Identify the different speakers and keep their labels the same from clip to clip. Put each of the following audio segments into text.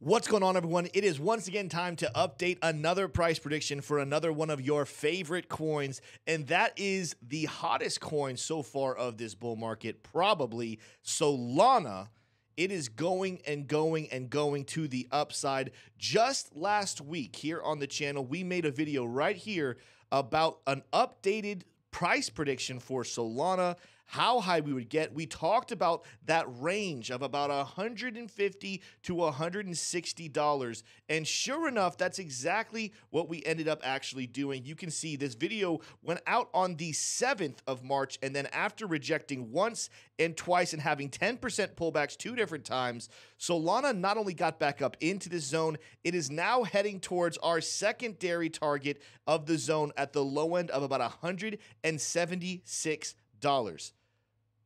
Speaker 1: What's going on, everyone? It is once again time to update another price prediction for another one of your favorite coins, and that is the hottest coin so far of this bull market, probably Solana. It is going and going and going to the upside. Just last week here on the channel, we made a video right here about an updated price prediction for Solana how high we would get. We talked about that range of about 150 to 160 dollars, and sure enough, that's exactly what we ended up actually doing. You can see this video went out on the 7th of March, and then after rejecting once and twice and having 10% pullbacks two different times, Solana not only got back up into this zone, it is now heading towards our secondary target of the zone at the low end of about 176 dollars.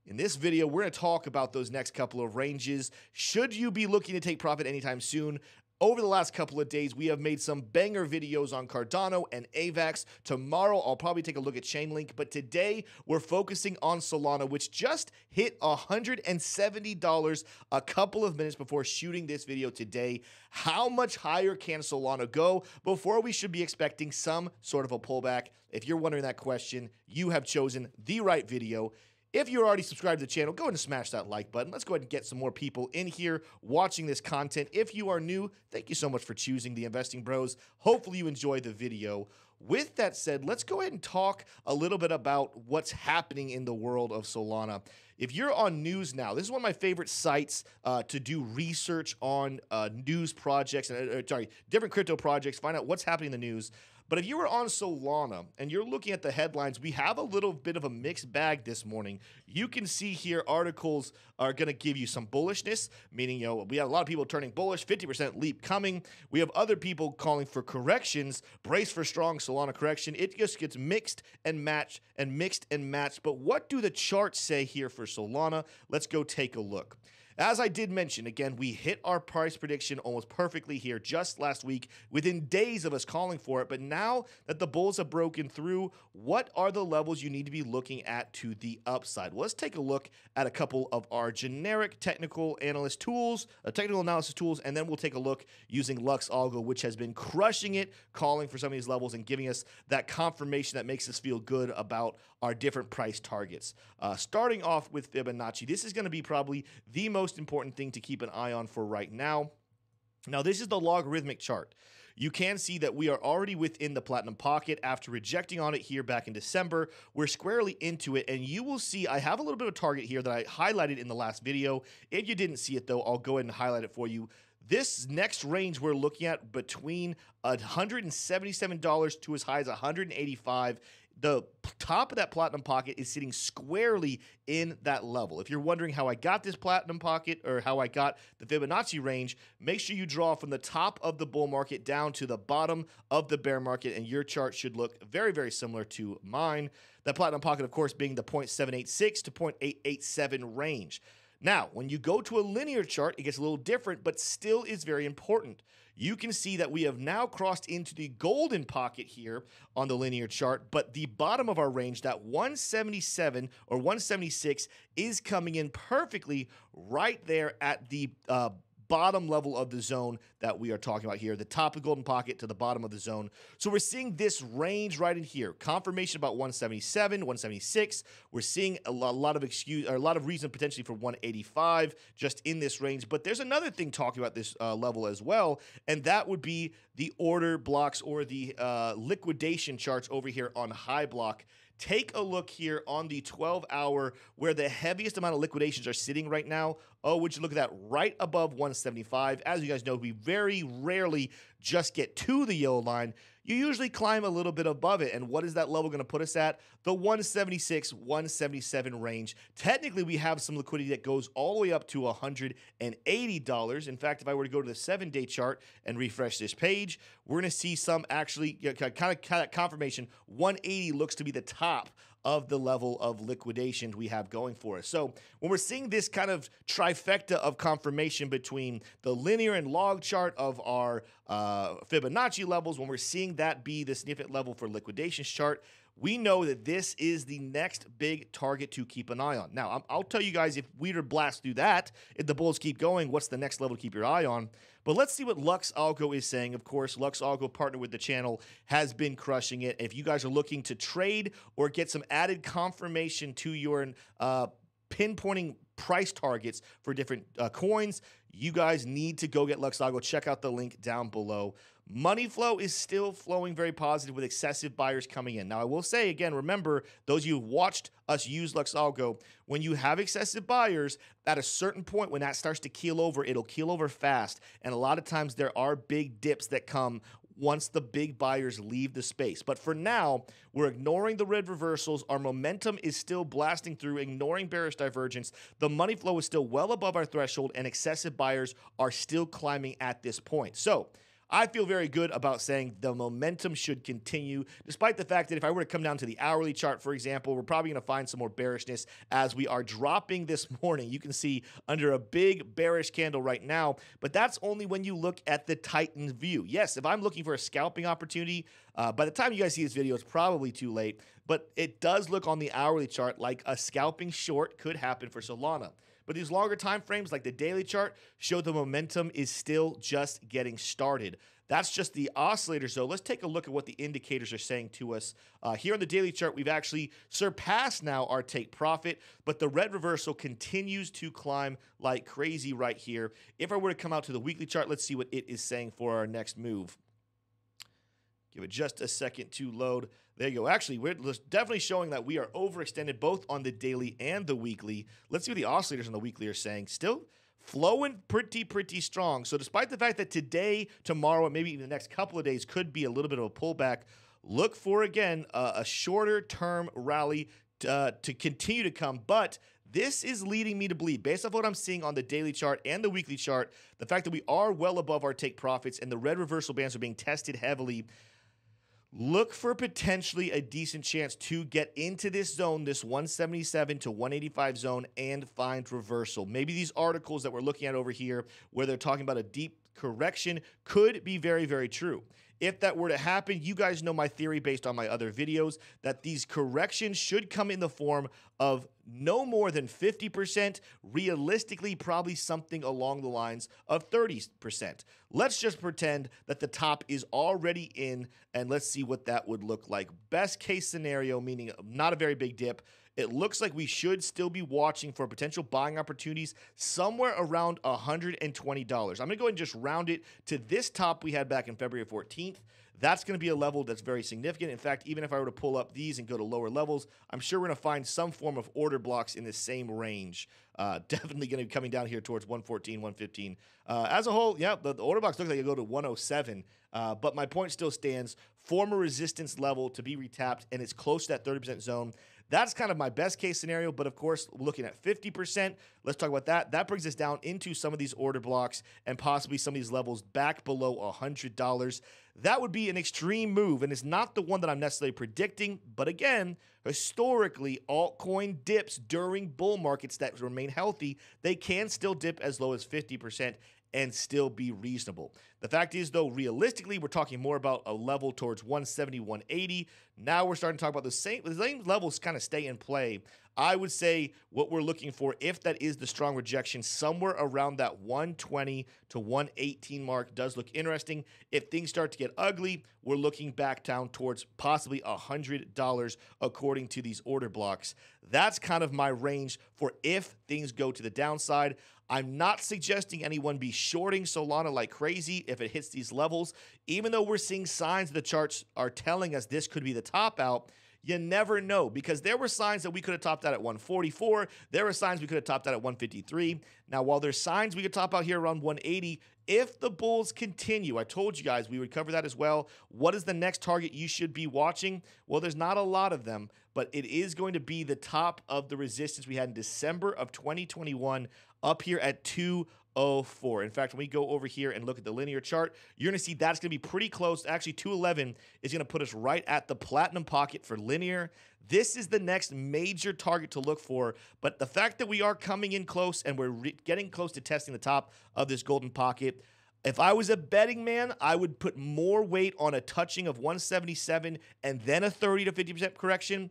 Speaker 1: In this video, we're going to talk about those next couple of ranges. Should you be looking to take profit anytime soon? Over the last couple of days, we have made some banger videos on Cardano and AVAX. Tomorrow, I'll probably take a look at Chainlink, but today we're focusing on Solana, which just hit $170 a couple of minutes before shooting this video today. How much higher can Solana go before we should be expecting some sort of a pullback? If you're wondering that question, you have chosen the right video. If you're already subscribed to the channel, go ahead and smash that like button. Let's go ahead and get some more people in here watching this content. If you are new, thank you so much for choosing the Investing Broz. Hopefully you enjoy the video. With that said, let's go ahead and talk a little bit about what's happening in the world of Solana. If you're on News Now, this is one of my favorite sites uh, to do research on uh, news projects and uh, sorry, different crypto projects. Find out what's happening in the news. But if you were on Solana and you're looking at the headlines, we have a little bit of a mixed bag this morning. You can see here articles are going to give you some bullishness, meaning, you know, we have a lot of people turning bullish, 50% leap coming. We have other people calling for corrections, brace for strong Solana correction. It just gets mixed and matched and mixed and matched. But what do the charts say here for Solana? Let's go take a look. As I did mention, again, we hit our price prediction almost perfectly here just last week, within days of us calling for it. But now that the bulls have broken through, what are the levels you need to be looking at to the upside? Well, let's take a look at a couple of our generic technical analyst tools, uh, technical analysis tools, and then we'll take a look using Lux Algo, which has been crushing it, calling for some of these levels and giving us that confirmation that makes us feel good about our different price targets. Uh, starting off with Fibonacci, this is going to be probably the most most important thing to keep an eye on for right now. Now, this is the logarithmic chart. You can see that we are already within the platinum pocket after rejecting on it here back in December. We're squarely into it, and you will see I have a little bit of target here that I highlighted in the last video. If you didn't see it, though, I'll go ahead and highlight it for you. This next range we're looking at between $177 to as high as 185 the top of that platinum pocket is sitting squarely in that level. If you're wondering how I got this platinum pocket or how I got the Fibonacci range, make sure you draw from the top of the bull market down to the bottom of the bear market, and your chart should look very, very similar to mine. That platinum pocket, of course, being the 0.786 to 0.887 range. Now, when you go to a linear chart, it gets a little different, but still is very important. You can see that we have now crossed into the golden pocket here on the linear chart, but the bottom of our range, that 177 or 176, is coming in perfectly right there at the uh, bottom level of the zone that we are talking about here, the top of golden pocket to the bottom of the zone. So we're seeing this range right in here. Confirmation about 177, 176. We're seeing a lot of excuse or a lot of reason potentially for 185 just in this range. But there's another thing talking about this uh, level as well, and that would be the order blocks or the uh, liquidation charts over here on Hyblock. Take a look here on the 12 hour where the heaviest amount of liquidations are sitting right now. Oh, would you look at that right above 175? As you guys know, we very rarely just get to the yellow line you usually climb a little bit above it. And what is that level going to put us at? The 176, 177 range. Technically, we have some liquidity that goes all the way up to $180. In fact, if I were to go to the seven day chart and refresh this page, we're going to see some actually kind of, kind of confirmation. 180 looks to be the top of the level of liquidation we have going for us. So when we're seeing this kind of trifecta of confirmation between the linear and log chart of our uh, Fibonacci levels, when we're seeing that be the significant level for liquidations chart, we know that this is the next big target to keep an eye on. Now, I'll tell you guys if we were to blast through that, if the Bulls keep going, what's the next level to keep your eye on? But let's see what Lux Algo is saying. Of course, Lux Algo, partner with the channel, has been crushing it. If you guys are looking to trade or get some added confirmation to your uh, pinpointing price targets for different uh, coins, you guys need to go get Lux Algo. Check out the link down below. Money flow is still flowing very positive with excessive buyers coming in. Now, I will say again, remember, those you watched us use Luxalgo, when you have excessive buyers, at a certain point, when that starts to keel over, it'll keel over fast. And a lot of times there are big dips that come once the big buyers leave the space. But for now, we're ignoring the red reversals. Our momentum is still blasting through, ignoring bearish divergence. The money flow is still well above our threshold, and excessive buyers are still climbing at this point. So, I feel very good about saying the momentum should continue, despite the fact that if I were to come down to the hourly chart, for example, we're probably going to find some more bearishness as we are dropping this morning. You can see under a big bearish candle right now, but that's only when you look at the Titan view. Yes, if I'm looking for a scalping opportunity, uh, by the time you guys see this video, it's probably too late, but it does look on the hourly chart like a scalping short could happen for Solana. But these longer time frames, like the daily chart, show the momentum is still just getting started. That's just the oscillator. So let's take a look at what the indicators are saying to us. Uh, here on the daily chart, we've actually surpassed now our take profit, but the red reversal continues to climb like crazy right here. If I were to come out to the weekly chart, let's see what it is saying for our next move. Give it just a second to load. There you go. Actually, we're definitely showing that we are overextended both on the daily and the weekly. Let's see what the oscillators on the weekly are saying. Still flowing pretty, pretty strong. So, despite the fact that today, tomorrow, and maybe even the next couple of days could be a little bit of a pullback, look for again a shorter term rally uh, to continue to come. But this is leading me to believe, based off what I'm seeing on the daily chart and the weekly chart, the fact that we are well above our take profits and the red reversal bands are being tested heavily look for potentially a decent chance to get into this zone, this 177 to 185 zone, and find reversal. Maybe these articles that we're looking at over here, where they're talking about a deep correction, could be very, very true. If that were to happen, you guys know my theory based on my other videos that these corrections should come in the form of no more than 50%, realistically, probably something along the lines of 30%. Let's just pretend that the top is already in, and let's see what that would look like. Best case scenario, meaning not a very big dip. It looks like we should still be watching for potential buying opportunities somewhere around $120. I'm going to go ahead and just round it to this top we had back in February 14th. That's going to be a level that's very significant. In fact, even if I were to pull up these and go to lower levels, I'm sure we're going to find some form of order blocks in the same range. Uh, definitely going to be coming down here towards 114, 115. Uh, as a whole, yeah, the, the order blocks look like they go to 107. Uh, but my point still stands. Former resistance level to be retapped, and it's close to that 30% zone. That's kind of my best case scenario. But of course, looking at 50%, let's talk about that. That brings us down into some of these order blocks and possibly some of these levels back below $100. That would be an extreme move, and it's not the one that I'm necessarily predicting. But again, historically, altcoin dips during bull markets that remain healthy, they can still dip as low as 50% and still be reasonable. The fact is, though, realistically, we're talking more about a level towards 170, 180. Now we're starting to talk about the same, the same levels kind of stay in play. I would say what we're looking for, if that is the strong rejection, somewhere around that 120 to 118 mark does look interesting. If things start to get ugly, we're looking back down towards possibly $100 according to these order blocks. That's kind of my range for if things go to the downside. I'm not suggesting anyone be shorting Solana like crazy if it hits these levels. Even though we're seeing signs the charts are telling us this could be the top out, you never know because there were signs that we could have topped out at 144. There were signs we could have topped out at 153. Now, while there's signs we could top out here around 180, if the bulls continue, I told you guys we would cover that as well. What is the next target you should be watching? Well, there's not a lot of them, but it is going to be the top of the resistance we had in December of 2021 up here at 2 04. In fact, when we go over here and look at the linear chart, you're going to see that's going to be pretty close. Actually, 211 is going to put us right at the platinum pocket for linear. This is the next major target to look for. But the fact that we are coming in close and we're getting close to testing the top of this golden pocket, If I was a betting man, I would put more weight on a touching of 177 and then a 30 to 50% correction.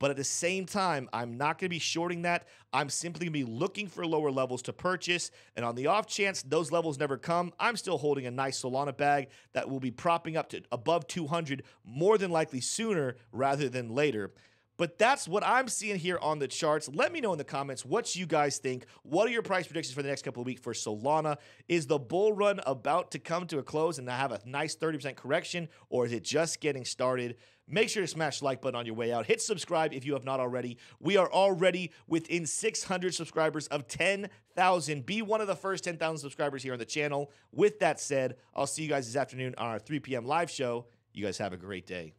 Speaker 1: But at the same time, I'm not going to be shorting that. I'm simply going to be looking for lower levels to purchase. And on the off chance those levels never come, I'm still holding a nice Solana bag that will be propping up to above 200 more than likely sooner rather than later. But that's what I'm seeing here on the charts. Let me know in the comments what you guys think. What are your price predictions for the next couple of weeks for Solana? Is the bull run about to come to a close and have a nice 30% correction, or is it just getting started? Make sure to smash the like button on your way out. Hit subscribe if you have not already. We are already within 600 subscribers of 10,000. Be one of the first 10,000 subscribers here on the channel. With that said, I'll see you guys this afternoon on our 3 p.m. live show. You guys have a great day.